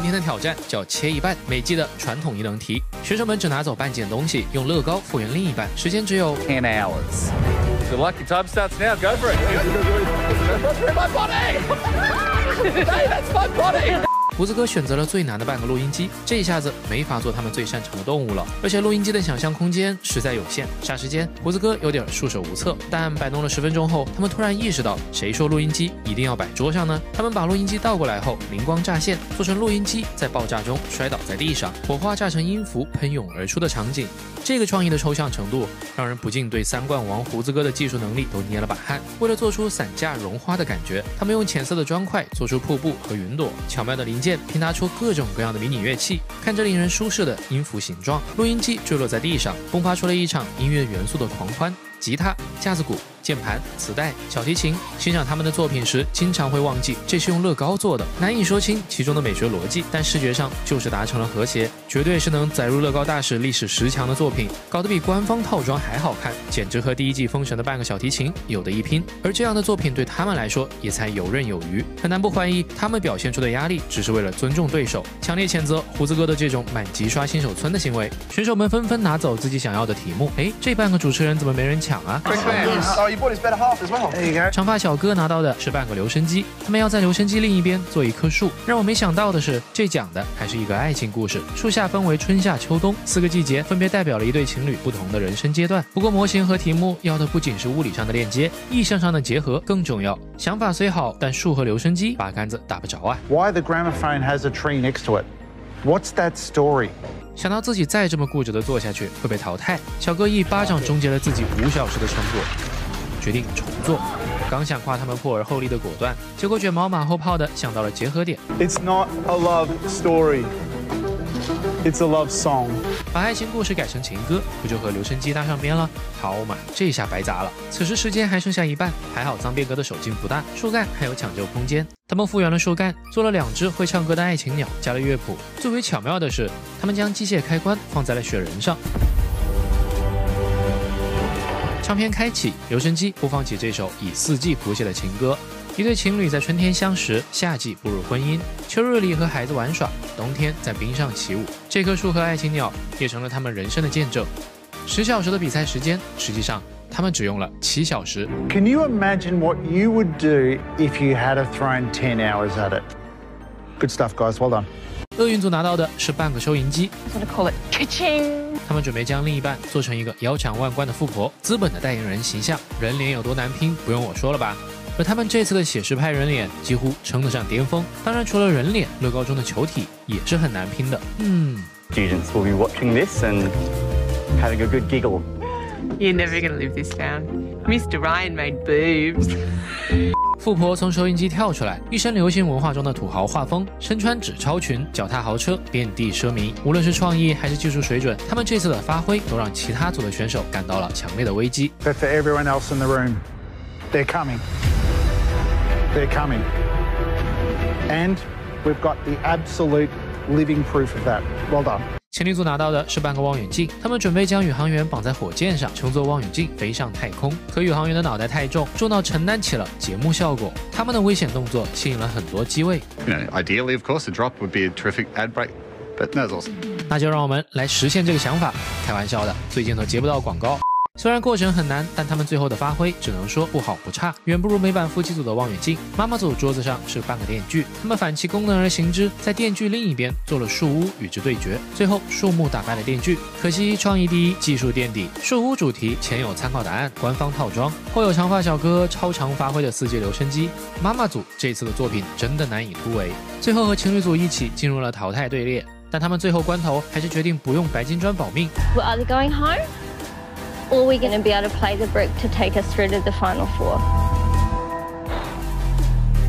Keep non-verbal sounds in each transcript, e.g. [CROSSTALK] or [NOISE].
今天的挑战叫切一半，每季的传统一能题，学生们只拿走半件东西，用乐高复原另一半，时间只有 ten hours. The lucky time starts now. Go for it. That's my body. hey, that's my body. 胡子哥选择了最难的半个录音机，这一下子没法做他们最擅长的动物了，而且录音机的想象空间实在有限。霎时间，胡子哥有点束手无策。但摆弄了十分钟后，他们突然意识到，谁说录音机一定要摆桌上呢？他们把录音机倒过来后，灵光乍现，做成录音机在爆炸中摔倒在地上，火花炸成音符喷涌而出的场景。这个创意的抽象程度，让人不禁对三冠王胡子哥的技术能力都捏了把汗。为了做出伞架绒花的感觉，他们用浅色的砖块做出瀑布和云朵，巧妙的零便。拼搭出各种各样的迷你乐器，看着令人舒适的音符形状。录音机坠落在地上，迸发出了一场音乐元素的狂欢。吉他、架子鼓。键盘、磁带、小提琴，欣赏他们的作品时，经常会忘记这是用乐高做的，难以说清其中的美学逻辑，但视觉上就是达成了和谐，绝对是能载入乐高大使历史十强的作品，搞得比官方套装还好看，简直和第一季封神的半个小提琴有的一拼。而这样的作品对他们来说也才游刃有余，很难不怀疑他们表现出的压力只是为了尊重对手，强烈谴责胡子哥的这种满级刷新手村的行为。选手们纷纷拿走自己想要的题目，哎，这半个主持人怎么没人抢啊？[LAUGHS] [LAUGHS] 长发小哥拿到的是半个留声机，他们要在留声机另一边做一棵树。让我没想到的是，这讲的还是一个爱情故事。树下分为春夏秋冬四个季节，分别代表了一对情侣不同的人生阶段。不过模型和题目要的不仅是物理上的链接，意象上的结合更重要。想法虽好，但树和留声机八竿子打不着啊。Why the gramophone has a tree next to it? What's that story? 想到自己再这么固执的做下去会被淘汰，小哥一巴掌终结了自己五小时的成果。决定重做，刚想夸他们破而后立的果断，结果卷毛马后炮的想到了结合点。It's not a love story, it's a love song。把爱情故事改成情歌，不就和留声机搭上边了？好嘛，这下白砸了。此时时间还剩下一半，还好脏辫哥的手劲不大，树干还有抢救空间。他们复原了树干，做了两只会唱歌的爱情鸟，加了乐谱。最为巧妙的是，他们将机械开关放在了雪人上。唱片开启，留声机播放起这首以四季谱写的情歌。一对情侣在春天相识，夏季步入婚姻，秋日里和孩子玩耍，冬天在冰上起舞。这棵树和爱情鸟也成了他们人生的见证。十小时的比赛时间，实际上他们只用了七小时。Can you imagine what you would do if you had a thrown ten hours at it? Good stuff, guys. Well done. 厄运组拿到的是半个收银机。Cha-ching！他们准备将另一半做成一个腰缠万贯的富婆，资本的代言人形象，人脸有多难拼，不用我说了吧？而他们这次的写实派人脸几乎称得上巅峰。当然，除了人脸，乐高中的球体也是很难拼的。嗯。Students will be watching this and having a good giggle. You're never gonna live this down. Mr. Ryan made boobs. 富婆从收音机跳出来，一身流行文化中的土豪画风，身穿纸超裙，脚踏豪车，遍地奢靡。无论是创意还是技术水准，他们这次的发挥都让其他组的选手感到了强烈的危机。But for everyone else in the room, they're coming. They're coming. And we've got the absolute living proof of that. Well done. 情侣组拿到的是半个望远镜，他们准备将宇航员绑在火箭上，乘坐望远镜飞上太空。可宇航员的脑袋太重，重到承担起了节目效果。他们的危险动作吸引了很多机位。Ideally, of course, a drop would be a terrific ad break, but that's awesome. 那就让我们来实现这个想法。开玩笑的，最近都接不到广告。虽然过程很难，但他们最后的发挥只能说不好不差，远不如美版夫妻组的望远镜。妈妈组桌子上是半个电锯，他们反其功能而行之，在电锯另一边做了树屋与之对决，最后树木打败了电锯。可惜创意第一，技术垫底。树屋主题前有参考答案，官方套装，后有长发小哥超常发挥的四季留声机。妈妈组这次的作品真的难以突围，最后和情侣组一起进入了淘汰队列，但他们最后关头还是决定不用白金砖保命。Are they going hi or we're going to be able to play the brick to take us through to the final four.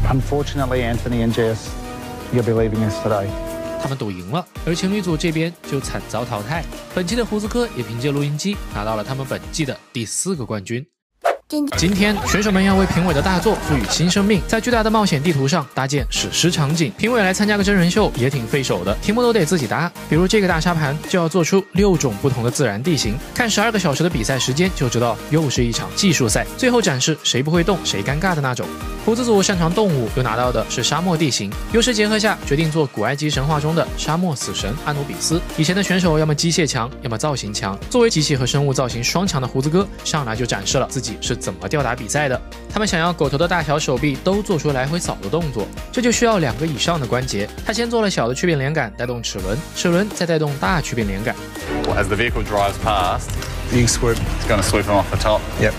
Unfortunately, Anthony and Jess, you'll be leaving us today. 他们赌赢了，而情侣组这边就惨遭淘汰。本期的胡子哥也凭借录音机拿到了他们本季的第四个冠军。今天选手们要为评委的大作赋予新生命，在巨大的冒险地图上搭建史诗场景。评委来参加个真人秀也挺费手的，题目都得自己搭。比如这个大沙盘就要做出六种不同的自然地形，看十二个小时的比赛时间就知道又是一场技术赛，最后展示谁不会动谁尴尬的那种。胡子组擅长动物，又拿到的是沙漠地形，优势结合下，决定做古埃及神话中的沙漠死神阿努比斯。以前的选手要么机械强，要么造型强。作为机器和生物造型双强的胡子哥，上来就展示了自己是怎么吊打比赛的。他们想要狗头的大小手臂都做出来回扫的动作，这就需要两个以上的关节。他先做了小的曲柄连杆，带动齿轮，齿轮再带动大曲柄连杆。As the vehicle drives past, You can swoop. it's going to sweep them off the top. Yep.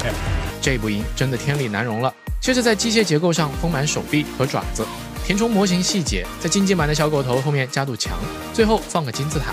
这不赢真的天理难容了。接着在机械结构上丰满手臂和爪子，填充模型细节，在竞技版的小狗头后面加堵墙，最后放个金字塔。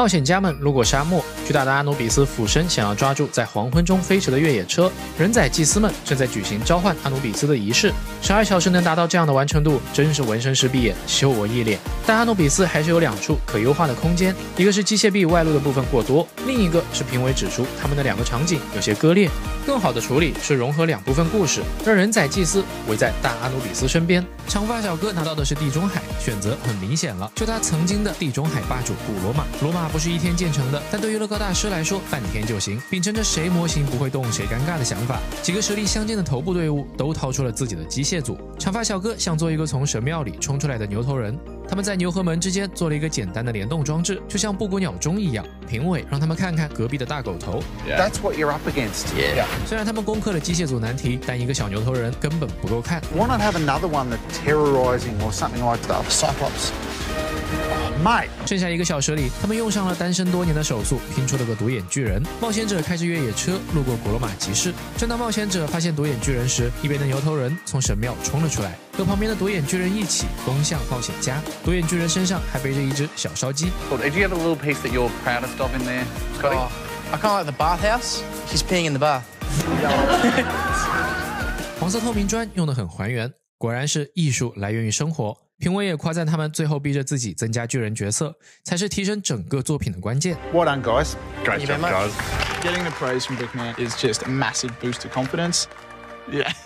冒险家们路过沙漠，巨大的阿努比斯俯身想要抓住在黄昏中飞驰的越野车。人仔祭司们正在举行召唤阿努比斯的仪式。十二小时能达到这样的完成度，真是纹身师闭眼羞我一脸。但阿努比斯还是有两处可优化的空间，一个是机械臂外露的部分过多，另一个是评委指出他们的两个场景有些割裂。更好的处理是融合两部分故事，让人仔祭司围在大阿努比斯身边。[LAUGHS] 长发小哥拿到的是地中海，选择很明显了，就他曾经的地中海霸主古罗马。罗马不是一天建成的，但对于乐高大师来说，半天就行。秉承着谁模型不会动谁尴尬的想法，几个实力相近的头部队伍都掏出了自己的机械组。长发小哥想做一个从神庙里冲出来的牛头人，他们在牛和门之间做了一个简单的联动装置，就像布谷鸟钟一样。评委让他们看看隔壁的大狗头，That's what you're up against. Yeah. 虽然他们攻克了机械组难题，但一个小牛头人根本不够看。Why not have another one that's terrorizing or something like that? Cyclops. Oh. 剩下一个小时里，他们用上了单身多年的手速，拼出了个独眼巨人。冒险者开着越野车路过古罗马集市，正当冒险者发现独眼巨人时，一边的牛头人从神庙冲了出来，和旁边的独眼巨人一起攻向冒险家。独眼巨人身上还背着一只小烧鸡。Well, did you have a little piece that you're proudest of in there, Scotty? Oh, I kind of like the bathhouse. She's peeing in the bath. [LAUGHS] 黄色透明砖用得很还原，果然是艺术来源于生活。评委也夸赞他们最后逼着自己增加巨人角色，才是提升整个作品的关键。Well done, guys. Great you job, guys. Getting the praise from Big Man is just a massive boost of confidence.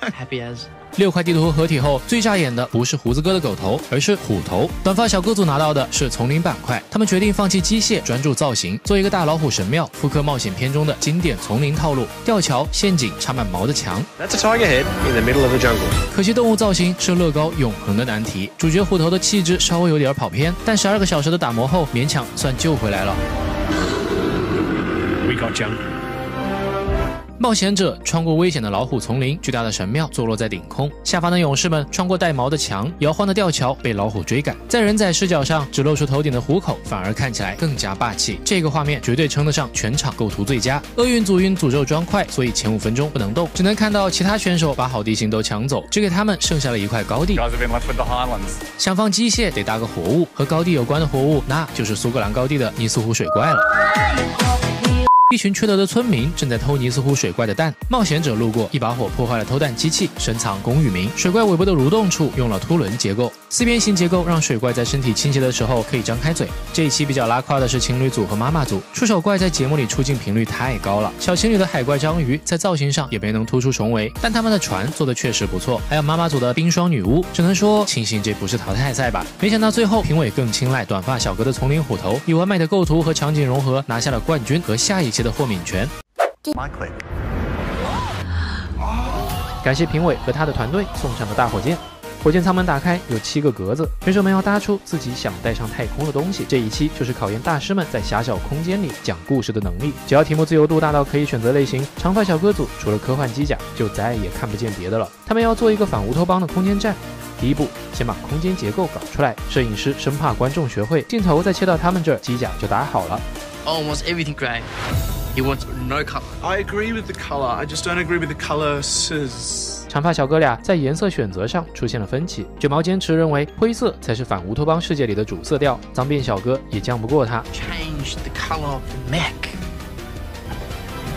Happy as. 六块地图合体后，最扎眼的不是胡子哥的狗头，而是虎头。短发小哥组拿到的是丛林板块，他们决定放弃机械，专注造型，做一个大老虎神庙，复刻冒险片中的经典丛林套路：吊桥、陷阱、插满毛的墙。That's a tiger head in the middle of the jungle. 可惜动物造型是乐高永恒的难题，主角虎头的气质稍微有点跑偏，但十二个小时的打磨后，勉强算救回来了。We got you. 冒险者穿过危险的老虎丛林，巨大的神庙坐落在顶空，下方的勇士们穿过带毛的墙，摇晃的吊桥被老虎追赶。在人仔视角上，只露出头顶的虎口，反而看起来更加霸气。这个画面绝对称得上全场构图最佳。厄运组因诅咒砖块，所以前五分钟不能动，只能看到其他选手把好地形都抢走，只给他们剩下了一块高地。想放机械得搭个活物，和高地有关的活物，那就是苏格兰高地的尼斯湖水怪了。一群缺德的村民正在偷尼斯湖水怪的蛋，冒险者路过，一把火破坏了偷蛋机器，深藏功与名。水怪尾巴的蠕动处用了凸轮结构，四边形结构让水怪在身体倾斜的时候可以张开嘴。这一期比较拉胯的是情侣组和妈妈组，出手怪在节目里出镜频率太高了。小情侣的海怪章鱼在造型上也没能突出重围，但他们的船做的确实不错。还有妈妈组的冰霜女巫，只能说庆幸这不是淘汰赛吧。没想到最后评委更青睐短发小哥的丛林虎头，以完美的构图和场景融合拿下了冠军和下一期的豁免权。感谢评委和他的团队送上的大火箭。火箭舱门打开，有七个格子，选手们要搭出自己想带上太空的东西。这一期就是考验大师们在狭小空间里讲故事的能力。只要题目自由度大到可以选择类型，长发小哥组除了科幻机甲，就再也看不见别的了。他们要做一个反乌托邦的空间站。第一步，先把空间结构搞出来。摄影师生怕观众学会，镜头再切到他们这儿，机甲就搭好了。Almost everything grey. He wants no colour. I agree with the colour. I just don't agree with the colours. 长发小哥俩在颜色选择上出现了分歧。卷毛坚持认为灰色才是反乌托邦世界里的主色调，脏辫小哥也犟不过他。Change the colour of the mech.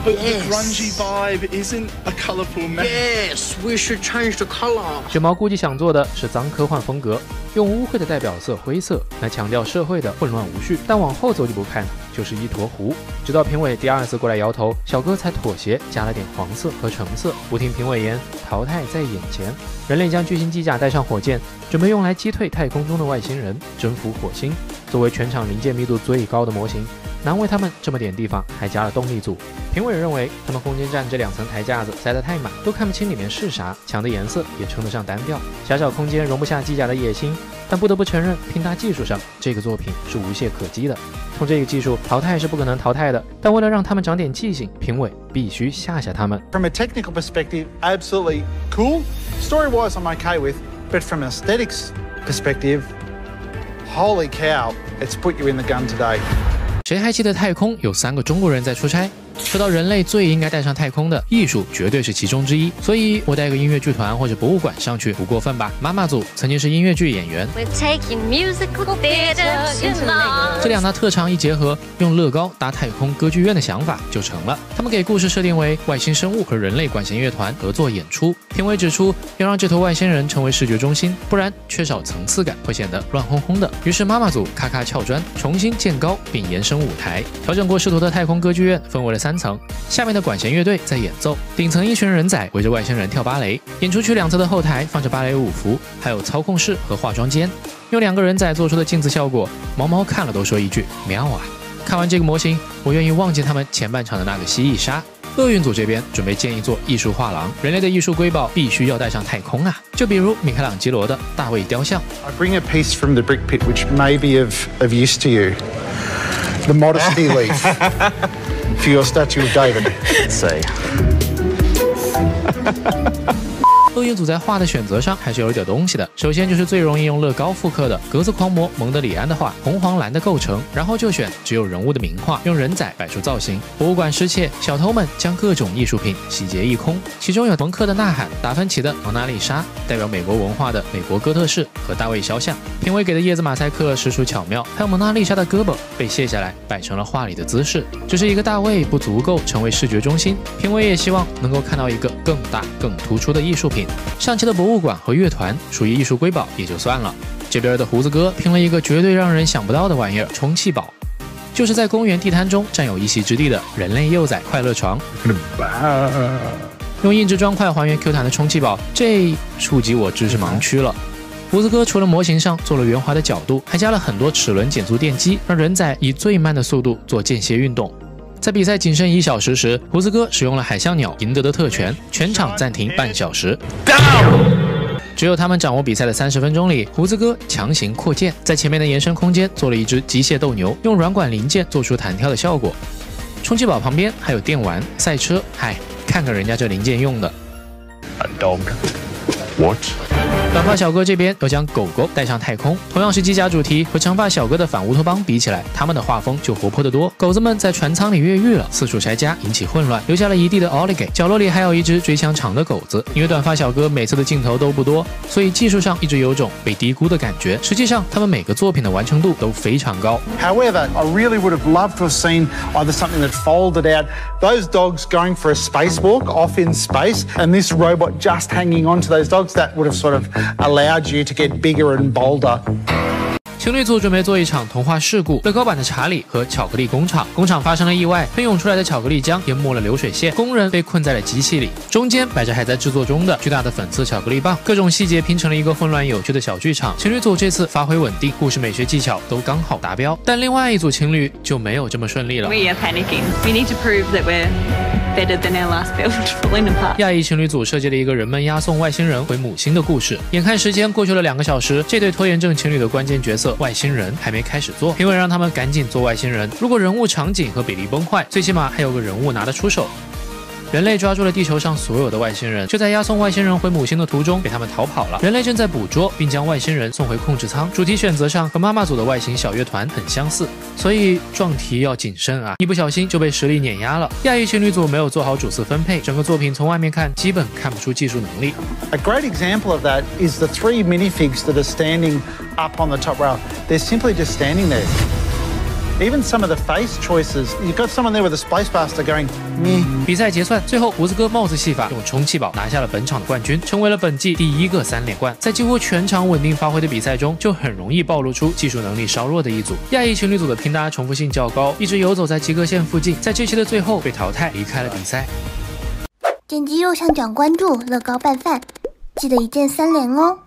But Yes. the grungy vibe isn't a colourful mech. Yes, we should change the colour. 卷毛估计想做的是脏科幻风格，用污秽的代表色灰色来强调社会的混乱无序。但往后走几步看，就是一坨糊。直到评委第二次过来摇头，小哥才妥协，加了点黄色和橙色。不听评委言，淘汰在眼前。人类将巨型机甲带上火箭，准备用来击退太空中的外星人，征服火星。作为全场零件密度最高的模型，难为他们这么点地方还加了动力组。评委认为他们空间站这两层台架子塞得太满，都看不清里面是啥，墙的颜色也称得上单调。狭小空间容不下机甲的野心，但不得不承认，拼搭技术上这个作品是无懈可击的。从这个技术淘汰是不可能淘汰的，但为了让他们长点记性，评委必须吓吓他们。From a technical perspective, absolutely cool. Story wise, I'm okay with. But from an aesthetics perspective, holy cow, it's put you in the gun today. 谁还记得太空有三个中国人在出差？说到人类最应该带上太空的艺术，绝对是其中之一。所以我带个音乐剧团或者博物馆上去不过分吧？妈妈组曾经是音乐剧演员.这两大特长一结合，用乐高搭太空歌剧院的想法就成了。他们给故事设定为外星生物和人类管弦乐团合作演出。评委指出，要让这头外星人成为视觉中心，不然缺少层次感，会显得乱哄哄的。于是妈妈组咔咔撬砖，重新建高并延伸舞台。调整过视图的太空歌剧院分为了三层，下面的管弦乐队在演奏，顶层一群人仔围着外星人跳芭蕾。演出区两侧的后台放着芭蕾舞服，还有操控室和化妆间。用两个人仔做出的镜子效果，毛毛看了都说一句妙啊！看完这个模型，我愿意忘记他们前半场的那个蜥蜴鲨。厄运组这边准备建一座艺术画廊，人类的艺术瑰宝必须要带上太空啊！就比如米开朗基罗的大卫雕像，I bring a piece from the brick pit which may be of, of use to you. The modesty leaf [LAUGHS] for your statue of David. Let's see. 厄运组在画的选择上还是有点东西的。首先就是最容易用乐高复刻的格子狂魔蒙德里安的画，红黄蓝的构成，然后就选只有人物的名画，用人仔摆出造型。博物馆失窃，小偷们将各种艺术品洗劫一空，其中有蒙克的《呐喊》、达芬奇的《蒙娜丽莎》，代表美国文化的美国哥特式和大卫肖像。评委给的叶子马赛克实属巧妙，还有蒙娜丽莎的胳膊被卸下来，摆成了画里的姿势。只是一个大卫不足够成为视觉中心，评委也希望能够看到一个更大、更突出的艺术品。上期的博物馆和乐团属于艺术瑰宝也就算了，这边的胡子哥拼了一个绝对让人想不到的玩意儿——充气宝，就是在公园地摊中占有一席之地的人类幼崽快乐床。用硬质砖块还原 Q 弹的充气宝，这触及我知识盲区了。胡子哥除了模型上做了圆滑的角度，还加了很多齿轮减速电机，让人仔以最慢的速度做间歇运动。在比赛仅剩一小时时，胡子哥使用了海象鸟赢得的特权，全场暂停半小时。只有他们掌握比赛的三十分钟里，胡子哥强行扩建，在前面的延伸空间做了一只机械斗牛，用软管零件做出弹跳的效果。充气宝旁边还有电玩、赛车，嗨，看看人家这零件用的。A dog. What? 短发小哥这边要将狗狗带上太空，同样是机甲主题，和长发小哥的反乌托邦比起来，他们的画风就活泼得多。狗子们在船舱里越狱了，四处拆家，引起混乱，留下了一地的奥利给。角落里还有一只追枪场的狗子。因为短发小哥每次的镜头都不多，所以技术上一直有种被低估的感觉。实际上，他们每个作品的完成度都非常高。However, I really would have loved to have seen either something that folded out, those dogs going for a spacewalk off in space, and this robot just hanging on to those dogs. That would have sort of allowed you to get bigger and bolder. 情侣组准备做一场童话事故：乐高版的查理和巧克力工厂。工厂发生了意外，喷涌出来的巧克力浆淹没了流水线，工人被困在了机器里。中间摆着还在制作中的巨大的粉色巧克力棒，各种细节拼成了一个混乱有趣的小剧场。情侣组这次发挥稳定，故事美学技巧都刚好达标，但另外一组情侣就没有这么顺利了。We are panicking. We need to prove that we're better than our last build, falling apart. 亚裔情侣组设计了一个人们押送外星人回母星的故事。眼看时间过去了两个小时，这对拖延症情侣的关键角色外星人还没开始做，评委让他们赶紧做外星人。如果人物场景和比例崩坏，最起码还有个人物拿得出手。人类抓住了地球上所有的外星人，就在押送外星人回母星的途中被他们逃跑了。人类正在捕捉并将外星人送回控制舱。主题选择上和妈妈组的外形小乐团很相似，所以撞题要谨慎啊，一不小心就被实力碾压了。亚裔情侣组没有做好主次分配，整个作品从外面看基本看不出技术能力。A great example of that is the three minifigs that are standing up on the top rail. They're simply just standing there. Even some of the face choices, you've got someone there with a space buster going, meh. 比赛结算，最后胡子哥帽子戏法用充气宝拿下了本场的冠军，成为了本季第一个三连冠。在几乎全场稳定发挥的比赛中，就很容易暴露出技术能力稍弱的一组。亚裔情侣组的拼搭重复性较高，一直游走在及格线附近，在这期的最后被淘汰，离开了比赛。点击右上角关注乐高拌饭，记得一键三连哦。